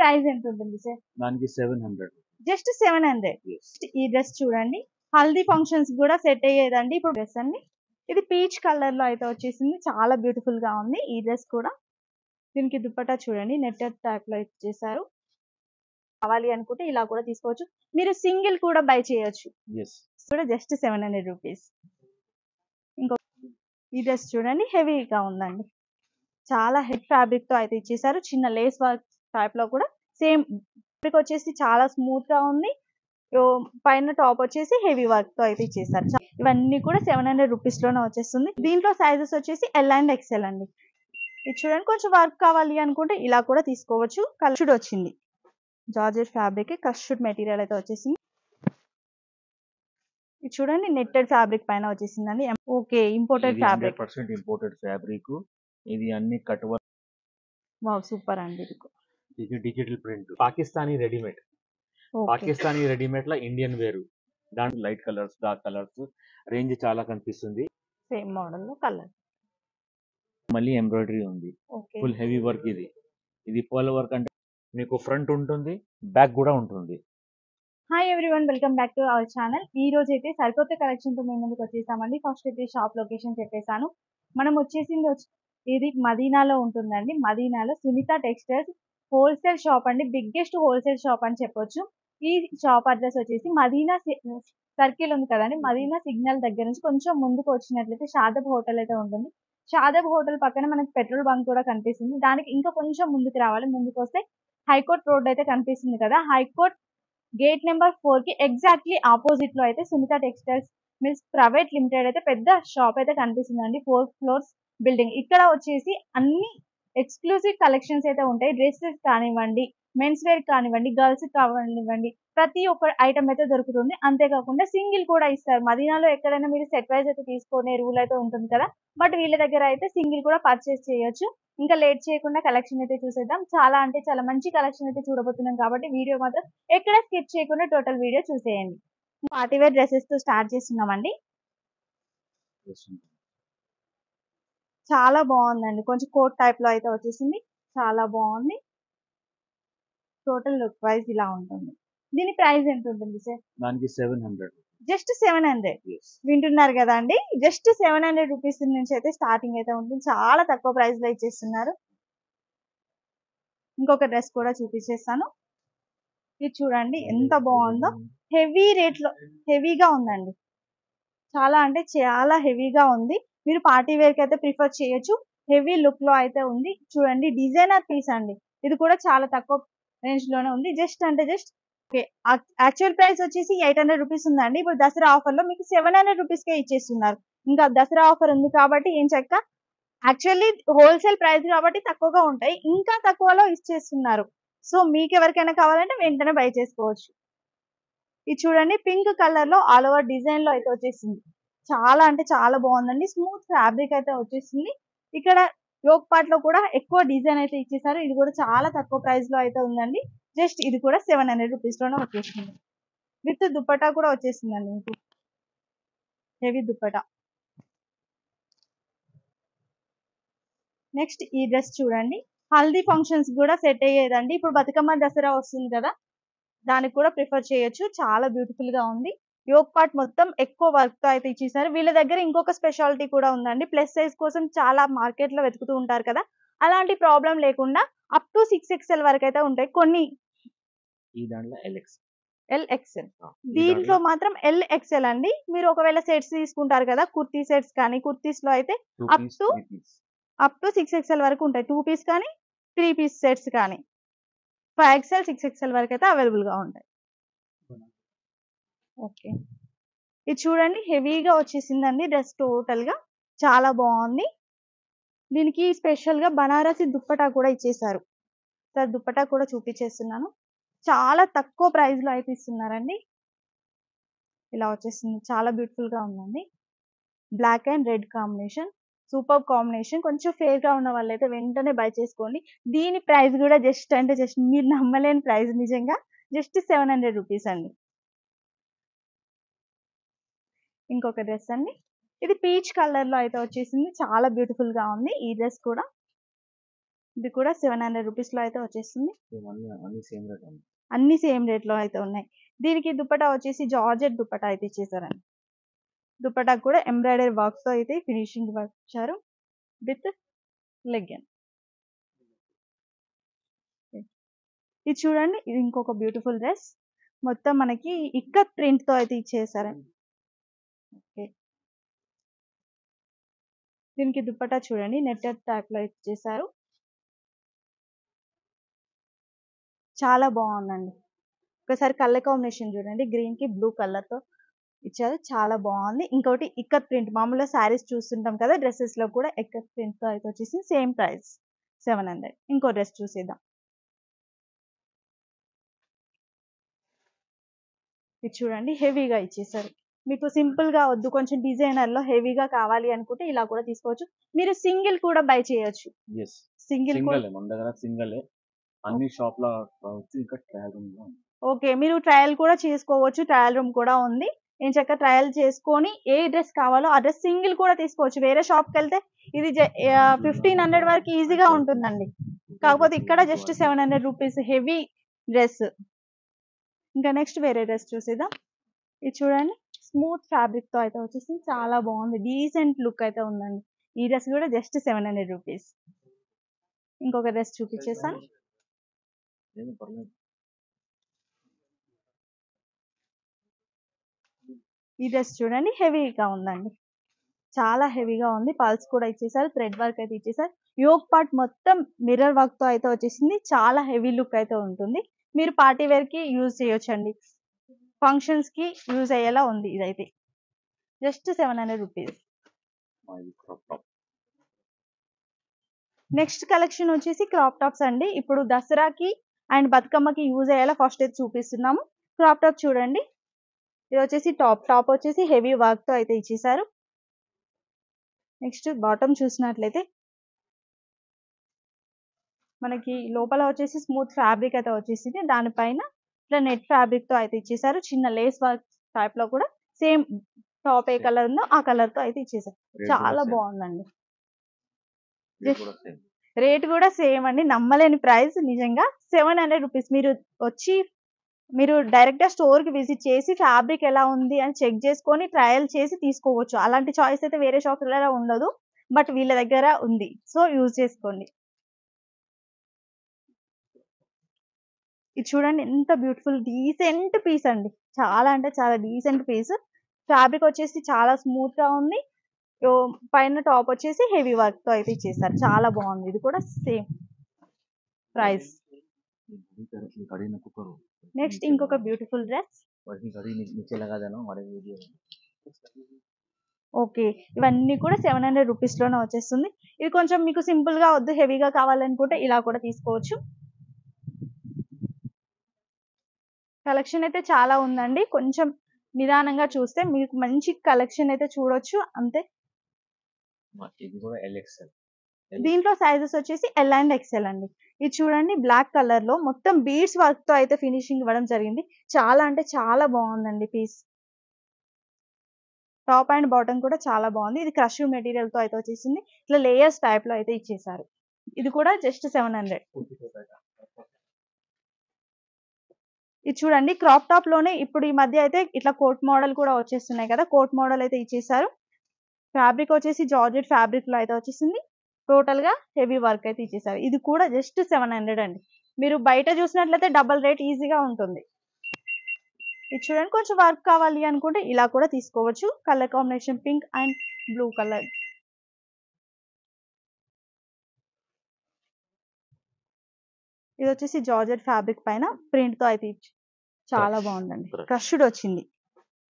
Price ఎంత ఉంటుంది sir? దానికి seven hundred. Just seven hundred. ఈ డ్రెస్ చూడండి. హల్దీ ఫంక్షన్స్ కూడా సెట్ అయ్యేదండి ఇప్పుడు డ్రెస్ అండి ఇది పీచ్ కలర్లో అయితే వచ్చేసింది. చాలా బ్యూటిఫుల్గా ఉంది ఈ డ్రెస్ కూడా. దీనికి దుప్పటా చూడండి. నెట్టెడ్ టైప్లో ఇచ్చేసారు కావాలి అనుకుంటే ఇలా కూడా తీసుకోవచ్చు. మీరు సింగిల్ కూడా బై చేయొచ్చు. కూడా జస్ట్ సెవెన్ హండ్రెడ్ రూపీస్. ఇంకో ఈ డ్రెస్ చూడండి. హెవీగా ఉందండి. చాలా హెడ్ ఫ్యాబ్రిక్తో అయితే ఇచ్చేసారు చిన్న లేస్ వర్క్ టైప్లో కూడా సేమ్ ఫ్యాబ్రిక్ వచ్చేసి చాలా స్మూత్గా ఉంది. పైన టాప్ వచ్చేసి హెవీ వర్క్తో అయితే ఇచ్చేసారు ఇవన్నీ కూడా సెవెన్ హండ్రెడ్ రూపీస్లోనే వచ్చేస్తుంది. దీంట్లో సైజెస్ వచ్చేసి ఎల్ అండ్ ఎక్సెల్ అండి. ఇది చూడండి కొంచెం వర్క్ కావాలి అనుకుంటే ఇలా కూడా తీసుకోవచ్చు. కల్చుడ్ వచ్చింది. జార్జెట్ ఫ్యాబ్రిక్ కస్టర్డ్ మెటీరియల్ అయితే వచ్చేసింది. ఇది చూడండి నెట్టెడ్ ఫ్యాబ్రిక్ పైన వచ్చేసిందండి. Okay imported fabric imported fabric ఇది అన్ని కట్ వర్క్ వావ్ సూపర్ అండి ఇది. Digital print. Pakistani readymade. Pakistani readymade లా ఇండియన్ వేరు. దాంట్లో light colours dark colours range చాలా కనిపిస్తుంది. సేమ్ మోడల్లో కలర్. మళ్ళీ ఎంబ్రాయిడరీ ఉంది. ఫుల్ హెవీ వర్క్ ఇది. ఇది పర్ల్ వర్క్ అంటే మీకు ఫ్రంట్ ఉంటుంది బ్యాక్ కూడా ఉంటుంది. Hi everyone welcome back to our channel ఈ రోజు అయితే సరికొత్త కలెక్షన్తో మేము ముందుకు వచ్చేసామండి. ఫస్ట్ అయితే షాప్ లొకేషన్ చెప్పేశాను. మనం వచ్చేసింది వచ్చి- ఇది మదీనాలో ఉంటుందండి. మదీనాలో సునీత టెక్స్టైల్స్ హోల్సేల్ షాప్ అండి. బిగ్గెస్ట్ హోల్సేల్ షాప్ అని చెప్పొచ్చు. ఈ షాప్ అడ్రస్ వచ్చేసి మదీనా సర్కిల్ ఉంది కదండి. మదీనా సిగ్నల్ దగ్గర నుంచి కొంచెం ముందుకు వచ్చినట్లయితే షాదబ్ హోటల్ అయితే ఉంటుంది. షాదబ్ హోటల్ పక్కన మనకి పెట్రోల్ బంక్ కూడా కనిపిస్తుంది. దానికి ఇంకా కొంచెం ముందుకు రావాలి. ముందుకు వస్తే హైకోర్ట్ రోడ్ అయితే కనిపిస్తుంది కదా. హైకోర్ట్ గేట్ నెంబర్ ఫోర్కి ఎగ్జాక్ట్లీ ఆపోజిట్లో అయితే Sunitha textiles mills private limited అయితే పెద్ద షాప్ అయితే కనిపిస్తుందండి. Four floors building. ఇక్కడ వచ్చేసి అన్ని ఎక్స్క్లూజివ్ కలెక్షన్స్ అయితే ఉంటాయి. డ్రెస్సెస్ కానివ్వండి మెన్స్ వేర్ కానివ్వండి గర్ల్స్ కానివ్వండి ప్రతి ఒక్క ఐటమ్ అయితే దొరుకుతుంది. అంతేకాకుండా సింగిల్ కూడా ఇస్తారు. మదీనాలో ఎక్కడైనా మీరు సెట్ వైజ్ అయితే తీసుకునే రూల్ అయితే ఉంటుంది కదా. బట్ వీళ్ళ దగ్గర అయితే సింగిల్ కూడా పర్చేస్ చేయొచ్చు. ఇంకా లేట్ చేయకుండా కలెక్షన్ అయితే చూసేద్దాం. చాలా అంటే చాలా మంచి కలెక్షన్ అయితే చూడబోతున్నాం కాబట్టి వీడియో మాత్రం ఎక్కడ స్కిప్ చేయకుండా టోటల్ వీడియో చూసేయండి. పార్టీ వేర్ డ్రెస్సెస్తో స్టార్ట్ చేస్తున్నామండి. చాలా బాగుందండి. కొంచెం కోట్ టైప్లో అయితే వచ్చేసింది. చాలా బాగుంది. టోటల్ లుక్ వైజ్ ఇలా ఉంటుంది. దీని ప్రైస్ ఎంత ఉంటుంది సార్? దానికి seven hundred. Just seven hundred. వింటున్నారు కదా అండి? జస్ట్ సెవెన్ హండ్రెడ్ రూపీస్ నుంచి అయితే స్టార్టింగ్ అయితే ఉంటుంది. చాలా తక్కువ ప్రైస్లో ఇచ్చేస్తున్నారు. ఇంకొక డ్రెస్ కూడా చూపించేస్తాను ఇది చూడండి ఎంత బాగుందో. హెవీ రేట్లో హెవీగా ఉందండి. చాలా అంటే చాలా హెవీగా ఉంది. మీరు పార్టీ వేర్కి అయితే ప్రిఫర్ చేయొచ్చు. హెవీ లుక్లో అయితే ఉంది. చూడండి డిజైనర్ పీస్ అండి. ఇది కూడా చాలా తక్కువ రేంజ్లోనే ఉంది. జస్ట్ అంటే జస్ట్ ఓకే యాక్చువల్ ప్రైస్ వచ్చేసి ఎయిట్ హండ్రెడ్ రూపీస్ ఉందండి. ఇప్పుడు దసరా ఆఫర్లో మీకు సెవెన్ హండ్రెడ్ రూపీస్ కే ఇచ్చేస్తున్నారు. ఇంకా దసరా ఆఫర్ ఉంది కాబట్టి ఏం చెక్క యాక్చువల్లీ హోల్సేల్ ప్రైస్ కాబట్టి తక్కువగా ఉంటాయి. ఇంకా తక్కువలో ఇచ్చేస్తున్నారు. సో మీకు ఎవరికైనా కావాలంటే వెంటనే బై చేసుకోవచ్చు. ఇది చూడండి పింక్ కలర్లో ఆల్ ఓవర్ డిజైన్లో అయితే వచ్చేసింది. చాలా అంటే చాలా బాగుందండి. స్మూత్ ఫ్యాబ్రిక్ అయితే వచ్చేసింది. ఇక్కడ యోగ్ పార్ట్లో కూడా ఎక్కువ డిజైన్ అయితే ఇచ్చేసారు. ఇది కూడా చాలా తక్కువ ప్రైస్లో అయితే ఉందండి. జస్ట్ ఇది కూడా సెవెన్ హండ్రెడ్ రూపీస్లోనే వచ్చేసింది. విత్ దుప్పటా కూడా వచ్చేసిందండి మీకు. హెవీ దుప్పటా నెక్స్ట్ ఈ డ్రెస్ చూడండి. హల్దీ ఫంక్షన్స్ కూడా సెట్ అయ్యేదండి. ఇప్పుడు బతుకమ్మ దసరా వస్తుంది కదా దానికి కూడా ప్రిఫర్ చేయొచ్చు. చాలా బ్యూటిఫుల్గా ఉంది. యోగ్ పార్ట్ మొత్తం ఎక్కువ వర్క్తో అయితే ఇచ్చేసారు. వీళ్ళ దగ్గర ఇంకొక స్పెషాలిటీ కూడా ఉందండి. ప్లస్ సైజ్ కోసం చాలా మార్కెట్లో వెతుకుతూ ఉంటారు కదా. అలాంటి ప్రాబ్లం లేకుండా అప్ టు సిక్స్ ఎక్స్ఎల్ వరకు అయితే ఉంటాయి. కొన్ని ఈ దాంట్లో ఎల్ఎక్స్ ఎల్ ఎక్స్ఎల్ దీంట్లో మాత్రం ఎల్ ఎక్స్ఎల్ అండి. మీరు ఒకవేళ సెట్స్ తీసుకుంటారు కదా కుర్తీ సెట్స్ కానీ కుర్తీస్లో అయితే up to- up to six XL వరకు ఉంటాయి. టూ పీస్ కానీ త్రీ పీస్ సెట్స్ కానీ. ఫైవ్ ఎక్స్ఎల్ సిక్స్ ఎక్స్ఎల్ వరకు అయితే అవైలబుల్గా ఉంటాయి. ఓకే. ఇది చూడండి హెవీగా వచ్చేసిందండి డ్రెస్ టోటల్గా. చాలా బాగుంది. దీనికి స్పెషల్గా బనారసి దుప్పటా కూడా ఇచ్చేసారు. సార్ దుప్పటా కూడా చూపించేస్తున్నాను చాలా తక్కువ ప్రైస్లో అయితే ఇస్తున్నారండి. ఇలా వచ్చేసింది. చాలా బ్యూటిఫుల్గా ఉందండి. Black and red combination. Super combination. కొంచెం ఫేర్గా ఉన్న వాళ్ళైతే వెంటనే బై చేసుకోండి. దీని ప్రైస్ కూడా జస్ట్ అంటే జస్ట్ మీరు నమ్మలేని ప్రైస్ నిజంగా. జస్ట్ సెవెన్ హండ్రెడ్ రూపీస్ అండి. ఇంకొక డ్రెస్ అండి. ఇది పీచ్ కలర్లో అయితే వచ్చేసింది. చాలా బ్యూటిఫుల్గా ఉంది. ఈ డ్రెస్ కూడా. ఇది కూడా సెవెన్ హండ్రెడ్ రూపీస్లో అయితే వచ్చేస్తుంది ఇవన్నీ అన్ని సేమ్ రేట్ రేట్లో అయితే ఉన్నాయి. దీనికి దుపట్టా వచ్చేసి జార్జెట్ దుపట్టా అయితే ఇచ్చేసారండి. దుపట్టా కూడా ఎంబ్రాయిడరీ వర్క్తో అయితే ఫినిషింగ్ వర్క్ ఇచ్చారు. With legging. ఇది చూడండి. ఇది ఇంకొక బ్యూటిఫుల్ డ్రెస్. మొత్తం మనకి ఇక్కత్ ప్రింట్తో అయితే ఇచ్చేసారండి. ఓకే. దీనికి దుపట్టా చూడండి. నెట్టెడ్ టైప్లో ఇచ్చేసారు చాలా బాగుందండి. ఒకసారి కలర్ కాంబినేషన్ చూడండి. గ్రీన్కి బ్లూ కలర్తో ఇచ్చారు. చాలా బాగుంది. ఇంకోటి ఇక్కత్ ప్రింట్. మామూలుగా శారీస్ చూస్తుంటాం కదా డ్రెస్సెస్లో కూడా ఇక్కత్ ప్రింట్తో అయితే వచ్చేసి సేమ్ ప్రైస్ సెవెన్ హండ్రెడ్. ఇంకో డ్రెస్ చూసేద్దాం. ఇది చూడండి. హెవీగా ఇచ్చేసారు మీకు సింపుల్గా వద్దు కొంచెం డిజైనర్లో హెవీగా కావాలి అనుకుంటే ఇలా కూడా తీసుకోవచ్చు. మీరు సింగిల్ కూడా బై చేయొచ్చు. సింగిల్ మన దగ్గర సింగల్. అన్ని షాప్లో ఇంకా ఓకే మీరు ట్రయల్ కూడా చేసుకోవచ్చు ట్రయల్ రూమ్ కూడా ఉంది. నేను చక్క ట్రయల్ చేసుకొని ఏ డ్రెస్ కావాలో ఆ డ్రెస్ సింగిల్ కూడా తీసుకోవచ్చు. వేరే షాప్కి వెళ్తే ఇది ఫిఫ్టీన్ హండ్రెడ్ వరకు ఈజీగా ఉంటుందండి. కాకపోతే ఇక్కడ just seven hundred rupees heavy dress. ఇంకా నెక్స్ట్ వేరే డ్రెస్ చూసేద్దాం. ఇది చూడండి. స్మూత్ ఫ్యాబ్రిక్తో అయితే వచ్చేసి చాలా బాగుంది. డీసెంట్ లుక్ అయితే ఉందండి. ఈ డ్రెస్ కూడా జస్ట్ సెవెన్ హండ్రెడ్ రూపీస్. ఇంకొక డ్రెస్ పర్లేదు. ఈ డ్రెస్ చూడండి హెవీగా ఉందండి. చాలా హెవీగా ఉంది. పల్స్ కూడా ఇచ్చేసారు థ్రెడ్ వర్క్ అయితే ఇచ్చేసారు. యోగ్ పార్ట్ మొత్తం మిర్రర్ వర్క్తో అయితే వచ్చేసింది. చాలా హెవీ లుక్ అయితే ఉంటుంది. మీరు పార్టీ వేర్కి యూజ్ చేయొచ్చండి. ఫంక్షన్స్కి యూజ్ అయ్యేలా ఉంది ఇదైతే. Just seven hundred rupees. Next collection వచ్చేసి క్రాప్ టాప్స్ అండి. ఇప్పుడు దసరాకి అండ్ బతుకమ్మకి యూజ్ అయ్యేలా ఫస్ట్ అయితే చూపిస్తున్నాము. క్రాప్ టాప్ చూడండి. ఇది వచ్చేసి టాప్. టాప్ వచ్చేసి హెవీ వర్క్తో అయితే ఇచ్చేసారు. నెక్స్ట్ బాటమ్ చూసినట్లయితే. మనకి లోపల వచ్చేసి స్మూత్ ఫ్యాబ్రిక్ అయితే వచ్చేసింది. దానిపైన ఇట్లా నెట్ ఫ్యాబ్రిక్తో అయితే ఇచ్చేసారు. చిన్న లేస్ వర్క్ టైప్లో కూడా సేమ్ టాప్ ఏ కలర్ ఉందో ఆ కలర్తో అయితే ఇచ్చేసారు. చాలా. బాగుందండి. రేట్ కూడా సేమ్ అండి. నమ్మలేని ప్రైస్ నిజంగా సెవెన్ హండ్రెడ్ రూపీస్ మీరు వచ్చి మీరు డైరెక్ట్గా స్టోర్కి విజిట్ చేసి ఫ్యాబ్రిక్ ఎలా ఉంది అని చెక్ చేసుకొని ట్రయల్ చేసి తీసుకోవచ్చు. అలాంటి చాయిస్ అయితే వేరే షాప్ ఉండదు. బట్ వీళ్ళ దగ్గర ఉంది. సో యూజ్ చేసుకోండి. ఇది చూడండి ఎంత బ్యూటిఫుల్ డీసెంట్ పీస్ అండి. చాలా అంటే చాలా డీసెంట్ పీస్ ఫ్యాబ్రిక్ వచ్చేసి చాలా స్మూత్గా ఉంది. పైన టాప్ వచ్చేసి హెవీ వర్క్తో అయితే ఇచ్చేసారు. చాలా బాగుంది. ఇది కూడా సేమ్ ప్రైస్ నెక్స్ట్ ఇంకొక బ్యూటిఫుల్ డ్రెస్ ఓకే ఇవన్నీ కూడా సెవెన్ హండ్రెడ్ రూపీస్లోనే వచ్చేస్తుంది. ఇది కొంచెం మీకు సింపుల్గా వద్దు హెవీగా కావాలనుకుంటే ఇలా కూడా తీసుకోవచ్చు. కలెక్షన్ అయితే చాలా ఉందండి. కొంచెం నిదానంగా చూస్తే మీకు మంచి కలెక్షన్ అయితే చూడొచ్చు. అంతే. దీంట్లో సైజెస్ వచ్చేసి ఎల్ అండ్ ఎక్సెల్ అండి. ఇది చూడండి బ్లాక్ కలర్లో మొత్తం బీడ్స్ వర్క్తో అయితే ఫినిషింగ్ ఇవ్వడం జరిగింది. చాలా అంటే చాలా బాగుందండి పీస్ టాప్ అండ్ బాటమ్ కూడా చాలా బాగుంది. ఇది క్రష్ మెటీరియల్తో అయితే వచ్చేసింది. ఇట్లా లేయర్స్ టైప్లో అయితే ఇచ్చేసారు. ఇది కూడా జస్ట్ సెవెన్ హండ్రెడ్ ఇది చూడండి క్రాప్ టాప్లోనే ఇప్పుడు ఈ మధ్య అయితే ఇట్లా కోట్ మోడల్ కూడా వచ్చేస్తున్నాయి కదా కోట్ మోడల్ అయితే ఇచ్చేసారు. ఫ్యాబ్రిక్ వచ్చేసి జార్జెట్ ఫ్యాబ్రిక్లో అయితే వచ్చేసింది. టోటల్గా హెవీ వర్క్ అయితే ఇచ్చేసారు. ఇది కూడా జస్ట్ సెవెన్ హండ్రెడ్ అండి. మీరు బయట చూసినట్లయితే డబల్ రేట్ ఈజీగా ఉంటుంది. ఇది చూడండి కొంచెం వర్క్ కావాలి అనుకుంటే ఇలా కూడా తీసుకోవచ్చు. Colour combination pink and blue colour ఇది వచ్చేసి జార్జెట్ ఫ్యాబ్రిక్ పైన ప్రింట్తో అయితే ఇచ్చి చాలా. బాగుందండి. క్రష్డ్ వచ్చింది.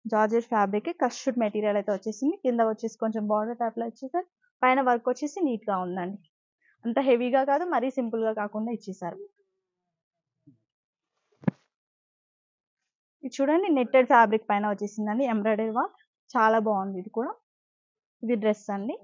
జార్జెట్ ఫ్యాబ్రిక్ క్రష్డ్ మెటీరియల్ అయితే వచ్చేసింది. కింద వచ్చేసి కొంచెం బార్డర్ టైప్లో ఇచ్చేసారు. పైన వర్క్ వచ్చేసి నీట్గా ఉందండి. అంత హెవీగా కాదు మరీ సింపుల్గా కాకుండా ఇచ్చేసారు. ఇది చూడండి నెట్టెడ్ ఫ్యాబ్రిక్ పైన వచ్చేసిందండి. ఎంబ్రాయిడరీ వర్క్ చాలా బాగుంది ఇది కూడా. ఇది డ్రెస్ అండి.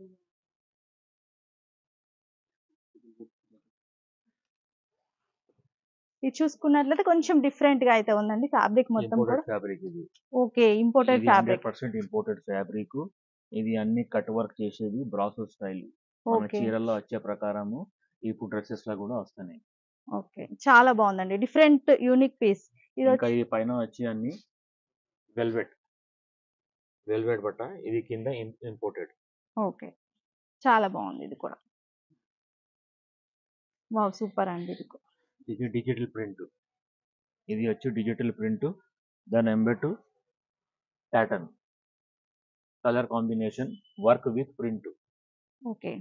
ఇది చూసుకున్నట్లయితే కొంచెం డిఫరెంట్గా అయితే ఉందండి ఫ్యాబ్రిక్ మొత్తం కూడా. ఫ్యాబ్రిక్ ఇది. Okay imported fabric percent imported fabric ఇది అన్ని కట్ వర్క్ చేసేది బ్రాసో స్టైల్ చీరల్లో వచ్చే ప్రకారము ఇప్పుడు డ్రెస్సెస్ లా కూడా వస్తున్నాయి. ఓకే చాలా బాగుందండి. డిఫరెంట్ యూనిక్ పీస్ ఇది పైన వచ్చి అన్ని వెల్వెట్ వెల్వెట్ బట్ట ఇది కింద ఇంపోర్టెడ్ ఓకే చాలా బాగుంది ఇది కూడా. వావ్ సూపర్ అండి ఇది కూడా. ఇది డిజిటల్ ప్రింట్ ఇది వచ్చి డిజిటల్ ప్రింట్ దాని embed pattern colour combination work with print okay.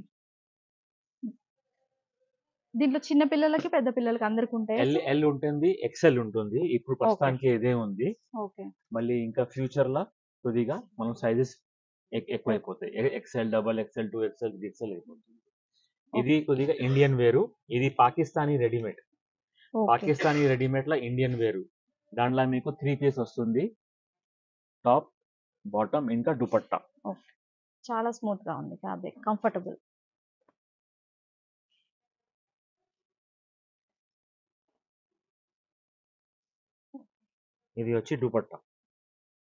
దీంట్లో చిన్న పిల్లలకి పెద్ద పిల్లలకి అందరికి ఉంటాయి ఎల్ ఎల్ ఉంటుంది ఎక్సెల్ ఉంటుంది. ఇప్పుడు ప్రస్తుతానికి ఇదే ఉంది. ఓకే. మళ్ళీ ఇంకా ఫ్యూచర్లో కొద్దిగా మనం సైజెస్ ఎక్కువ అయిపోతాయి. XL double XL two XL three XL అయిపోతుంది. ఇది కొద్దిగా ఇండియన్ వేరు. ఇది పాకిస్తానీ రెడీమేడ్ పాకిస్తానీ రెడీమేడ్లో ఇండియన్ వేరు. దాంట్లో మీకు త్రీ పీస్ వస్తుంది. టాప్ బాటమ్ ఇంకా దుపట్టా. చాలా స్మూత్గా ఉంది ఫ్యాబ్రిక్. కంఫర్టబుల్. ఇది వచ్చి దుపట్టా.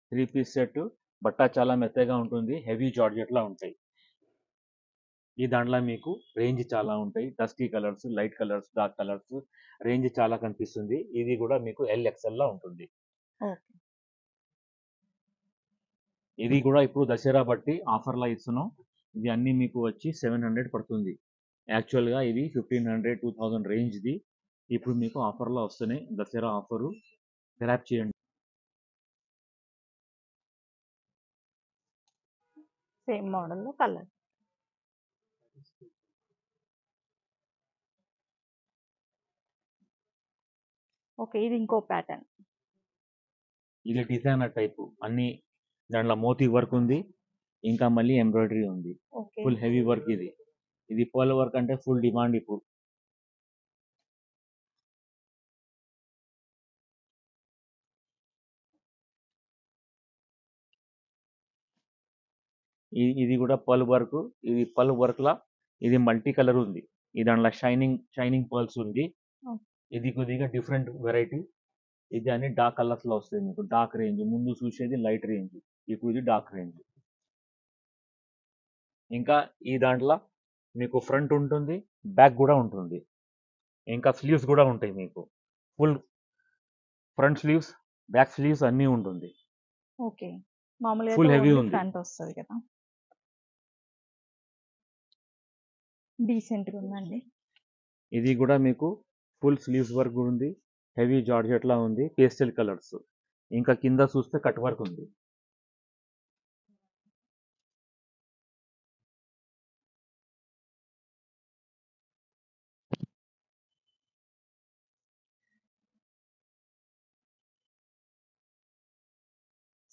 త్రీ పీస్ సెట్ బట్ట చాలా మెత్తగా ఉంటుంది. హెవీ జార్జెట్ లా ఉంటాయి. ఈ దాంట్లో మీకు రేంజ్ చాలా ఉంటాయి. Dusky colours light colours dark colours range చాలా కనిపిస్తుంది. ఇది కూడా మీకు ఎల్ ఎక్స్ఎల్ లా ఉంటుంది. ఇది కూడా ఇప్పుడు దసరా బట్టి ఆఫర్లా ఇస్తున్నాం. ఇది అన్ని మీకు వచ్చి సెవెన్ హండ్రెడ్ పడుతుంది. యాక్చువల్గా ఇది ఫిఫ్టీన్ హండ్రెడ్ టూ థౌజండ్ రేంజ్ది. ఇప్పుడు మీకు ఆఫర్లో వస్తున్నాయి. దసరా ఆఫరు. గ్రాప్ చేయండి. సేమ్ మోడల్లో కలర్. ఓకే. ఇది ఇంకో ప్యాటర్న్. ఇది డిజైనర్ టైపు. అన్ని దాంట్లో మోతీ వర్క్ ఉంది. ఇంకా మళ్ళీ ఎంబ్రాయిడరీ ఉంది. ఫుల్ హెవీ వర్క్ ఇది. ఇది పర్ల్ వర్క్ అంటే ఫుల్ డిమాండ్ ఇప్పుడు. ఇది కూడా పల్ వర్క్. ఇది పల్ వర్క్ లా ఇది మల్టీ కలర్ ఉంది. ఇది దాంట్లో షైనింగ్ షైనింగ్ పర్ల్స్ ఉంది. ఇది కొద్దిగా డిఫరెంట్ వెరైటీ ఇది అన్ని డార్క్ కలర్స్లో వస్తాయి మీకు. డార్క్ రేంజ్ ముందు చూసేది లైట్ రేంజ్ ఇప్పుడు ఇది డార్క్ రేంజ్ ఇంకా ఈ దాంట్లో మీకు ఫ్రంట్ ఉంటుంది బ్యాక్ కూడా ఉంటుంది. ఇంకా స్లీవ్స్ కూడా ఉంటాయి మీకు. Full front sleeves back sleeves అన్నీ ఉంటుంది. ఓకే. మామూలుగా Full heavy ఉంది. ఫ్రంట్ వస్తుంది కదా? డీసెంట్గా ఉందండి. ఇది కూడా మీకు ఫుల్ స్లీవ్స్ వర్క్ ఉంది. హెవీ జార్జెట్ లా ఉంది. Pastel colours. ఇంకా కింద చూస్తే కట్ వర్క్ ఉంది.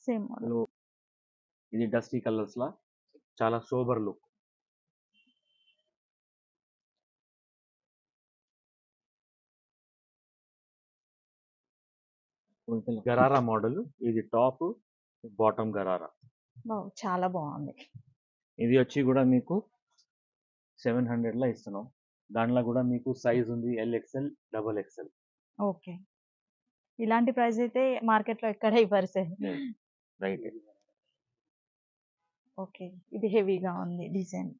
సేమ్ ఇది డస్టీ కలర్స్ లా చాలా సోబర్ లుక్. గరారా మోడల్. ఇది టాప్ బాటమ్ గరారా. చాలా బాగుంది. ఇది వచ్చి కూడా మీకు సెవెన్ హండ్రెడ్ లా ఇస్తున్నాం. దాంట్లో కూడా మీకు సైజ్ ఉంది L XL double XL okay. ఇలాంటి ప్రైస్ అయితే మార్కెట్లో ఎక్కడ ఇవ్వరు సార్ రైట్. ఓకే. ఇది హెవీగా ఉంది డిజైన్.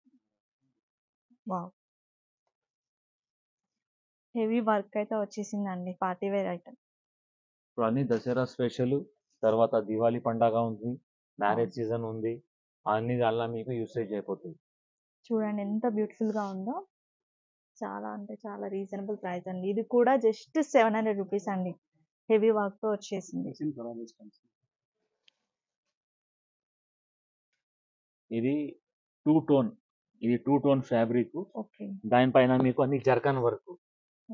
వావ్! హెవీ వర్క్ అయితే వచ్చేసిందండి. Party wear item. ఇప్పుడు అన్ని దసరా స్పెషల్ తర్వాత దివాళీ పండగ ఉంది మ్యారేజ్ సీజన్ ఉంది అన్ని దానిలో మీకు యూసేజ్ అయిపోతుంది. చూడండి ఎంత బ్యూటిఫుల్గా ఉందో. చాలా అంటే చాలా రీజనబుల్ ప్రైస్ అండి. ఇది కూడా జస్ట్ సెవెన్ హండ్రెడ్ రూపీస్ అండి. హెవీ వర్క్తో వచ్చేసింది ఇది టూ టోన్ ఇది టూ టోన్ ఫ్యాబ్రిక్. ఓకే. దానిపైన మీకు అన్ని zircon work.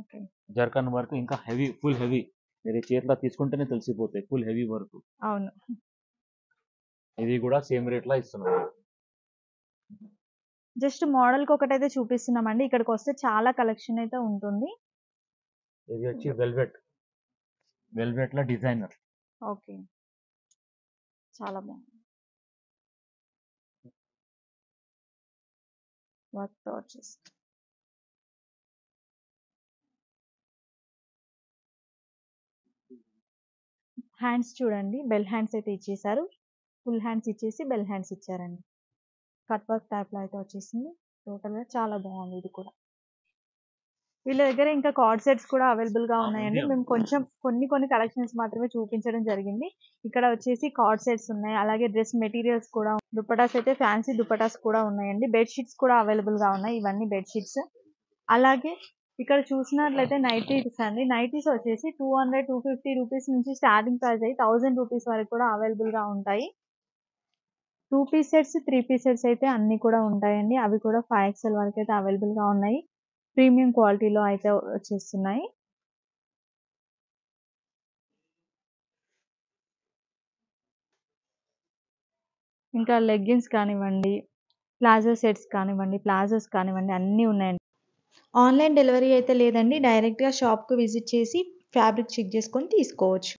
Okay. Zircon work ఇంకా హెవీ ఫుల్ హెవీ. మీరు చేతిలో తీసుకుంటేనే తెలిసిపోతాయి. ఫుల్ హెవీ వర్క్ అవును. ఇది కూడా సేమ్ రేట్లో ఇస్తున్నాం జస్ట్ మోడల్కి ఒకటైతే చూపిస్తున్నామండి. ఇక్కడికి వస్తే చాలా కలెక్షన్ అయితే ఉంటుంది. ఇది వచ్చి వెల్వెట్. వెల్వెట్లో డిజైనర్. ఓకే. చాలా బాగుంది. వర్క్తో వచ్చేసి హ్యాండ్స్ చూడండి. బెల్ హ్యాండ్స్ అయితే ఇచ్చేసారు. ఫుల్ హ్యాండ్స్ ఇచ్చేసి బెల్ హ్యాండ్స్ ఇచ్చారండి. కట్ వర్క్ టైప్లో అయితే వచ్చేసింది. టోటల్గా చాలా బాగుంది ఇది కూడా. వీళ్ళ దగ్గర ఇంకా కార్డ్ సెట్స్ కూడా అవైలబుల్గా ఆ, ఉన్నాయండి. మేము కొంచెం కొన్ని కొన్ని కలెక్షన్స్ మాత్రమే చూపించడం జరిగింది. ఇక్కడ వచ్చేసి కార్డ్ సెట్స్ ఉన్నాయి. అలాగే డ్రెస్ మెటీరియల్స్ కూడా దుపటాస్ అయితే ఫ్యాన్సీ దుపటాస్ కూడా ఉన్నాయండి. బెడ్ షీట్స్ కూడా అవైలబుల్గా ఉన్నాయి. ఇవన్నీ బెడ్ షీట్స్. అలాగే ఇక్కడ చూసినట్లయితే నైటీస్ అండి. నైటీస్ వచ్చేసి two hundred two fifty rupees నుంచి స్టార్టింగ్ ప్రైస్ అయ్యి థౌసండ్ రూపీస్ వరకు కూడా అవైలబుల్గా ఉంటాయి. Two piece sets three piece sets అయితే అన్ని కూడా ఉంటాయండి. అవి కూడా ఫైవ్ ఎక్స్ఎల్ వరకు అయితే అవైలబుల్గా ఉన్నాయి. ప్రీమియం క్వాలిటీలో అయితే వచ్చేస్తున్నాయి. ఇంకా లెగ్గిన్స్ కానివ్వండి ప్లాజో సెట్స్ కానివ్వండి ప్లాజోస్ కానివ్వండి అన్నీ ఉన్నాయండి. ఆన్లైన్ డెలివరీ అయితే లేదండి. డైరెక్ట్గా షాప్కి విజిట్ చేసి ఫ్యాబ్రిక్ చెక్ చేసుకొని తీసుకోవచ్చు.